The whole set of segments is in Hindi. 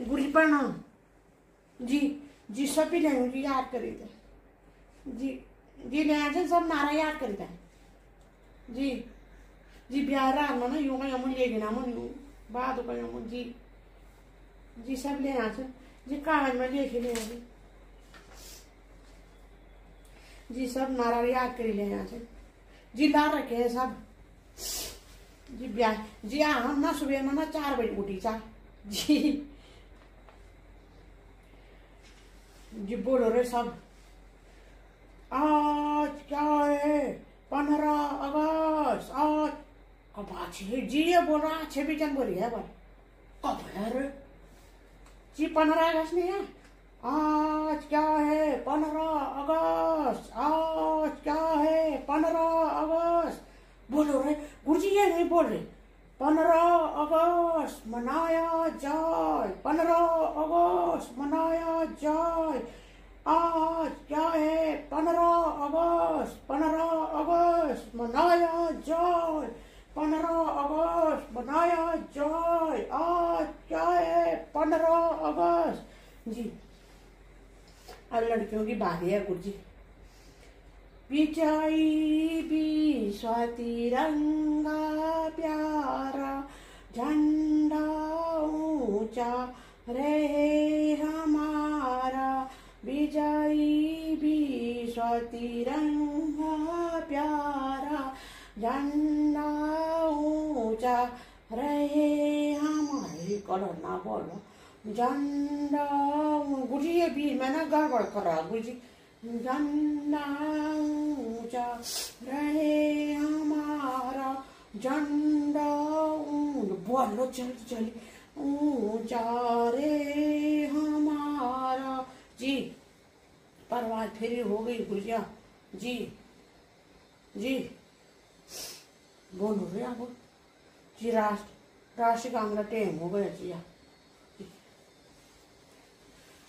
गुरु प्रणाम जी जी सबै ल्याउँ जी याद करी थे। जी जी चाहिँ सब नारा याद करी थे। जी जी बिहार रातमा न, यो यहाँ लिएकिन म बादो यहाँ जी जी, सब ले यहाँ जी, कागज़ में लिखे ले यहाँ जी, सब नारा याद करी ले यहाँ जी ला रखे हैं सब। जी ब्याह जी हाँ हम ना सुबह में ना चार बजे उठी चार जी जी बोलो रे सब। आज क्या है? पंद्रह अगस्त आज। कब आज जी ये बोल रहा छब्बीस जनवरी है पर कब है रे? जी पंद्रह अगस्त नहीं है? आज क्या है? पंद्रह अगस्त आज क्या है? पंद्रह अगस्त बोलो रे, गुरुजी ये नहीं बोल रहे। पंद्रह अगस्त मनाया जाए। पंद्रह अगस्त मनाया जाए। आज क्या है? पंद्रह अगस्त पंद्रह अगस्त मनाया जाए। पंद्रह अगस्त मनाया जाए। आज क्या है? पंद्रह अगस्त जी। अब लड़कियों की बारी है गुरु जी बिचाई भी स्वाति रंगा प्यारा। झंडा ऊँचा रहे हमारा। विजयी भी स्वाति रंगा प्यारा। झंडा ऊँचा रहे हमारे। कलर ना बोलो। झंडा गुरुजी ये भी मैंने गड़बड़ करा गुरुजी झंडा ऊँचा रहे हमारा बोलो चल। चल ऊँचा रे हमारा। जी परवाज फेरी हो गई गुड़िया। जी जी। बोलो रे आप जी राष्ट्र राष्ट्र का हमारा टेम हो गया जी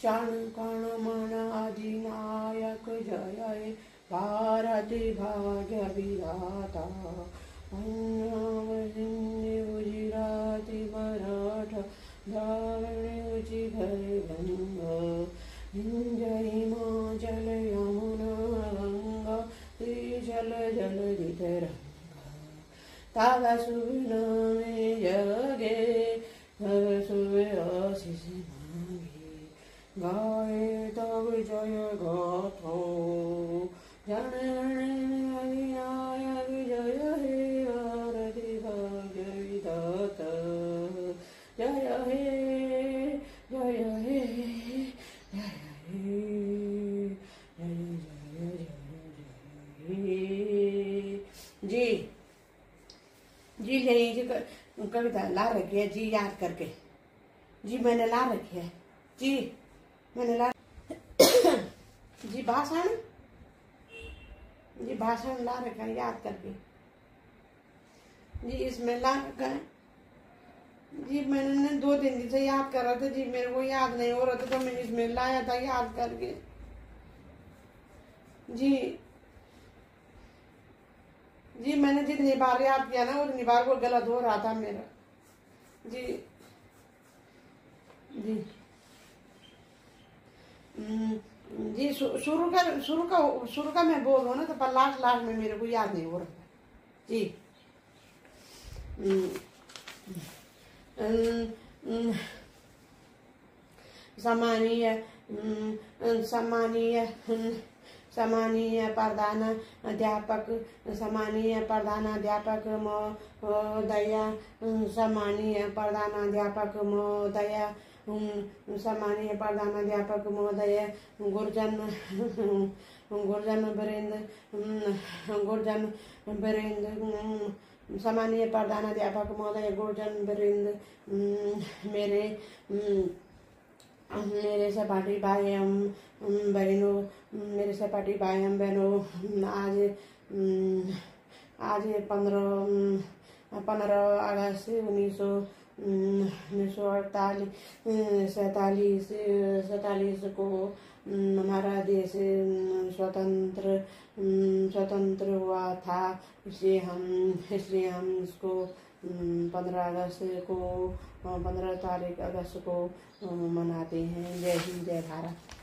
चण, कण, मन अधिनायक जय। भारत भाग्य विधाता। उचि घर गंग जय हिमाचल यमुना गंगा जल जल रंगा तव शुभ नामे जगे तव शुभ आशीष मांगे गाए तब जय गाथो जन अधिनायक जय हे आरति भाग्य विधाता जय हे जय हे जय हे जय जय जय जय जी जी यही जी कविता ला रखी है, जी याद करके। जी मैंने ला रखी है। जी, मैंने ला जी भाषण। जी भाषण ला रखा है याद करके। जी इसमें ला रखा है। जी मैंने दो तीन दिन से याद कर रहा था, जी मेरे को याद नहीं हो रहा था तो मैंने इसमें लाया था याद करके। जी जी मैंने जितनी बार याद किया ना उतनी बार को गलत हो रहा था मेरा। जी। जी। हम्म, जी शुरू का शुरू का शुरू का मैं बोल रहा हूँ ना तो पर लास्ट लास्ट में मेरे को याद नहीं हो रहा जी। हम्म, हम्म, हम्म, सम्मानीय हम्म, सम्मानीय हम्म, प्रधान अध्यापक सम्मानीय प्रधान अध्यापक महोदय सम्मानीय प्रधान अध्यापक महोदय सम्मानीय प्रधान अध्यापक महोदय गुरजन गुरजन वरेंद्र गुरजन वरेंद्र सम्मानीय प्रधान अध्यापक महोदय गुरजन वरेंद्र मेरे मेरे भाई एवं बहनों मेरे भाई एवं बहनों आज आज पंद्रह पंद्रह अगस्त उन्नीस सौ सौ अड़तालीस सैतालीस सैतालीस को हमारा देश स्वतंत्र स्वतंत्र हुआ था। इसलिए हम इसलिए हम इसको पंद्रह अगस्त को, पंद्रह तारीख अगस्त को मनाते हैं। जय हिंद, जय भारत।